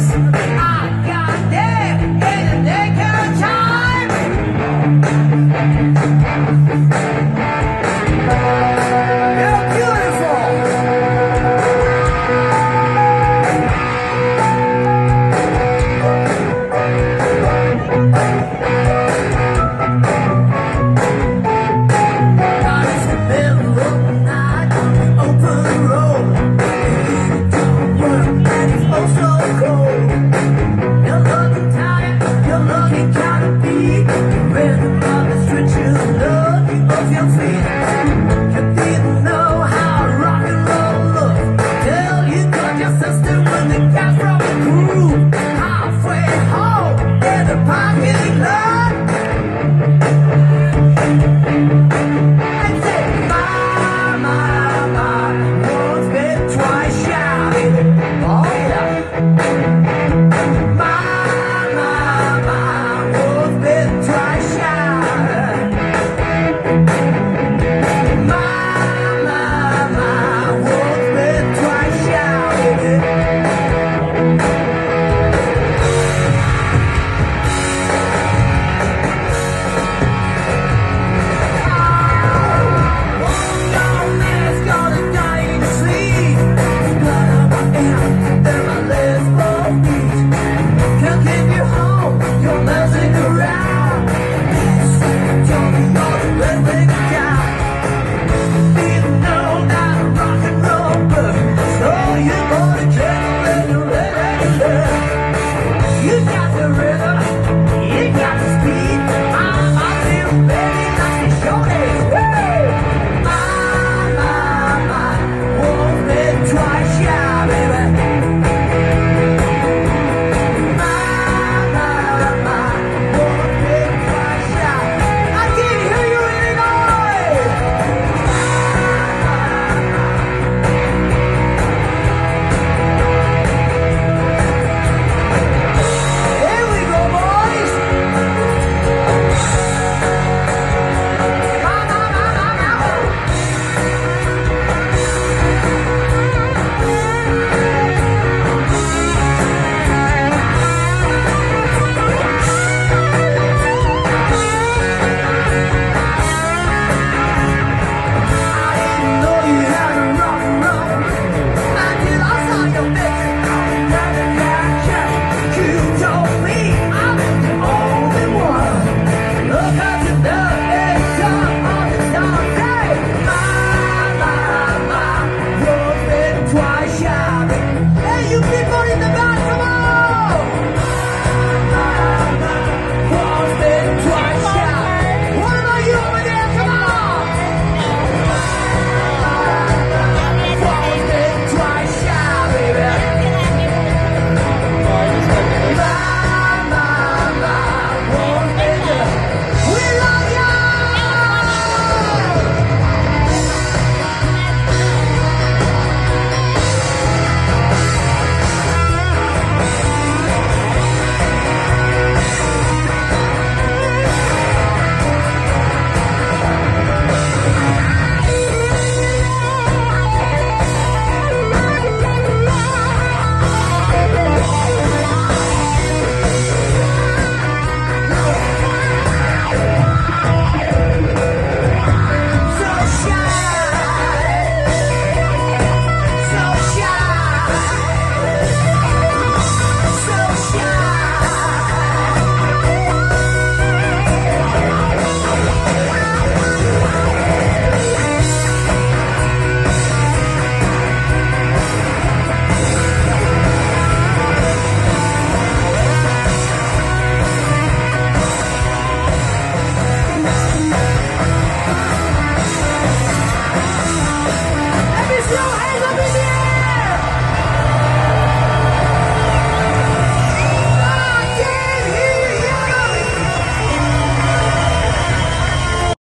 Yes. Oh!